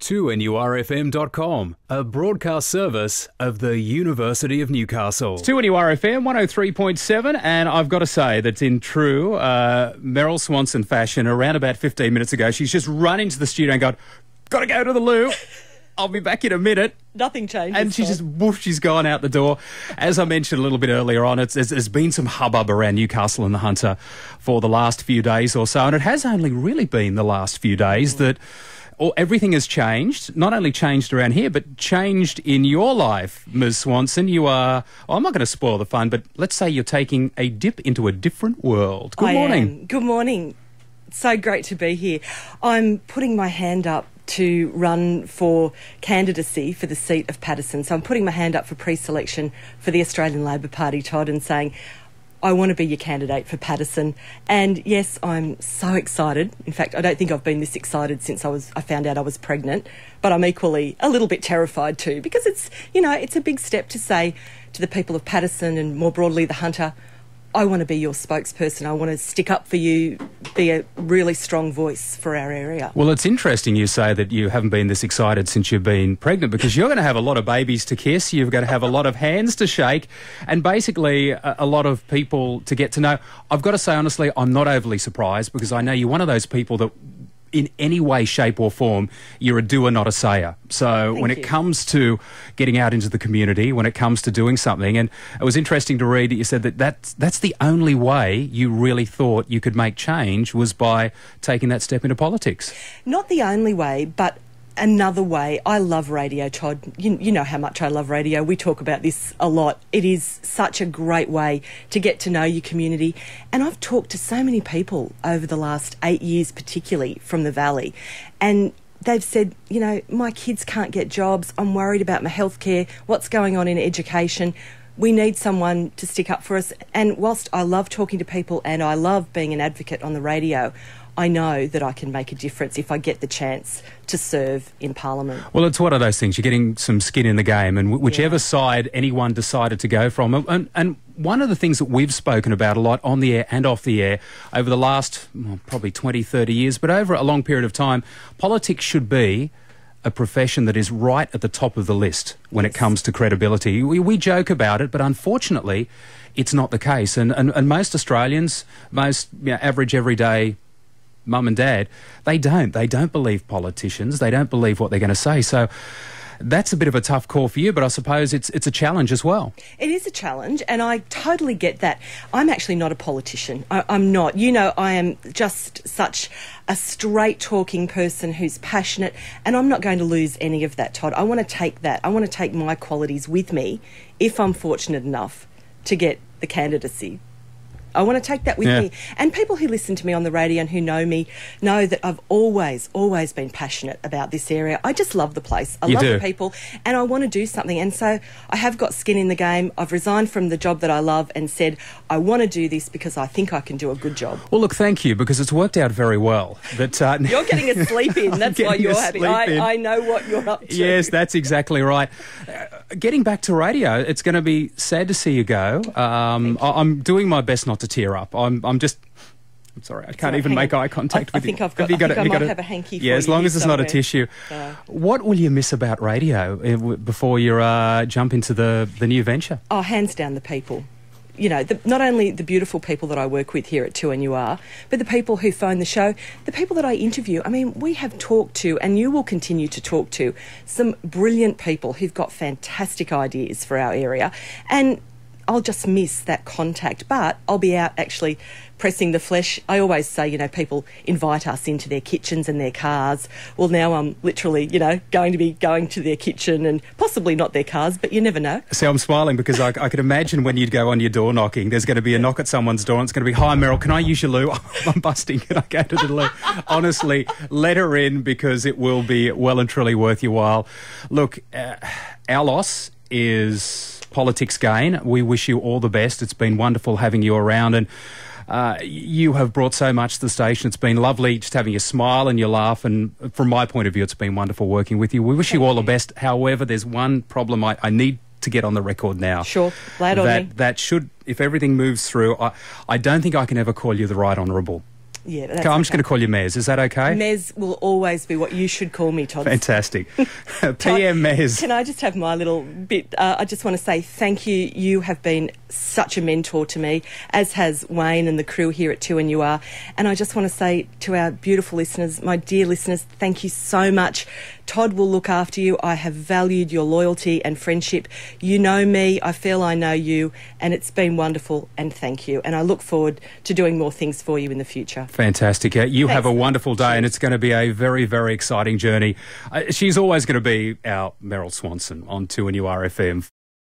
2NURFM.com, a broadcast service of the University of Newcastle. 2NURFM 103.7, and I've got to say that in true uh, Meryl Swanson fashion, around about 15 minutes ago, she's just run into the studio and gone, Gotta go to the loo. I'll be back in a minute. Nothing changed. And she's just woof, she's gone out the door. As I mentioned a little bit earlier on, it's, there's been some hubbub around Newcastle and the Hunter for the last few days or so, and it has only really been the last few days that or everything has changed. Not only changed around here, but changed in your life, Ms. Swanson. You are. Well, I'm not going to spoil the fun, but let's say you're taking a dip into a different world. Good I morning. am. Good morning. So great to be here. I'm putting my hand up to run for candidacy for the seat of Paterson. So I'm putting my hand up for pre-selection for the Australian Labor Party, Todd, and saying I want to be your candidate for Paterson. And yes, I'm so excited. In fact, I don't think I've been this excited since I was I found out I was pregnant. But I'm equally a little bit terrified too because it's you know it's a big step to say to the people of Paterson and more broadly the Hunter, I want to be your spokesperson. I want to stick up for you, be a really strong voice for our area. Well, it's interesting you say that you haven't been this excited since you've been pregnant because you're going to have a lot of babies to kiss, you're going to have a lot of hands to shake, and basically a, a lot of people to get to know. I've got to say, honestly, I'm not overly surprised because I know you're one of those people that in any way, shape, or form, you're a doer, not a sayer. So Thank when you. it comes to getting out into the community, when it comes to doing something, and it was interesting to read that you said that that's, that's the only way you really thought you could make change was by taking that step into politics. Not the only way, but another way. I love radio, Todd. You, you know how much I love radio. We talk about this a lot. It is such a great way to get to know your community. And I've talked to so many people over the last eight years, particularly from the Valley. And they've said, you know, my kids can't get jobs. I'm worried about my healthcare, what's going on in education. We need someone to stick up for us. And whilst I love talking to people and I love being an advocate on the radio, I know that I can make a difference if I get the chance to serve in Parliament. Well, it's one of those things. You're getting some skin in the game, and whichever Yeah. side anyone decided to go from, and, and one of the things that we've spoken about a lot on the air and off the air over the last well, probably 20, 30 years, but over a long period of time, politics should be a profession that is right at the top of the list when it comes to credibility. We, we joke about it, but unfortunately, it's not the case. And, and, and most Australians, most you know, average, everyday mum and dad, they don't. They don't believe politicians. They don't believe what they're going to say. So that's a bit of a tough call for you, but I suppose it's it's a challenge as well. It is a challenge, and I totally get that. I'm actually not a politician. I, I'm not. You know, I am just such a straight talking person who's passionate, and I'm not going to lose any of that, Todd. I want to take that. I want to take my qualities with me if I'm fortunate enough to get the candidacy. I want to take that with Yeah. me. And people who listen to me on the radio and who know me know that I've always, always been passionate about this area. I just love the place. I You love do. the people and I want to do something. And so I have got skin in the game. I've resigned from the job that I love and said, I want to do this because I think I can do a good job. Well, look, thank you because it's worked out very well. That uh, You're getting a sleep in. That's why you're happy. I, I know what you're up to. Yes, that's exactly right. Getting back to radio, it's going to be sad to see you go. Um, I, I'm doing my best not to tear up. I'm, I'm just. I'm sorry, I can't right, even make eye contact I- I with think you. I've got- you I think I you might a- have a hanky for Yeah, as long as it's not a tissue. Uh, what will you miss about radio uh, before you uh, jump into the, the new venture? Oh, hands down the people. You know, the, not only the beautiful people that I work with here at 2NUR, but the people who phone the show, the people that I interview. I mean, we have talked to, and you will continue to talk to, some brilliant people who've got fantastic ideas for our area. And I'll just miss that contact, but I'll be out actually pressing the flesh. I always say, you know, people invite us into their kitchens and their cars. Well, now I'm literally, you know, going to be going to their kitchen and possibly not their cars, but you never know. See, I'm smiling because I, I could imagine when you'd go on your door knocking, there's going to be a knock at someone's door and it's going to be, Hi, Meryl, can I use your loo? I'm busting. Can I go to the loo? Honestly, let her in because it will be well and truly worth your while. Look, uh, our loss is politics gain. We wish you all the best. It's been wonderful having you around and uh, you have brought so much to the station. It's been lovely just having your smile and your laugh. And from my point of view, it's been wonderful working with you. We wish you all the best. However, there's one problem I, I need to get on the record now. Sure. Lay it on that, me. That should, if everything moves through, I, I don't think I can ever call you the right honourable. Yeah, that's I'm just going to call you Mez. Is that okay? Mez will always be what you should call me, Todd. Fantastic. PM Mez. Can I just have my little bit? Uh, I just want to say thank you. You have been such a mentor to me, as has Wayne and the crew here at 2NUR. And I just want to say to our beautiful listeners, my dear listeners, thank you so much. Todd will look after you. I have valued your loyalty and friendship. You know me, I feel I know you, and it's been wonderful. And thank you. And I look forward to doing more things for you in the future. Fantastic. You have a wonderful day, and it's going to be a very, very exciting journey. Uh, she's always going to be our Meryl Swanson on 2NURFM.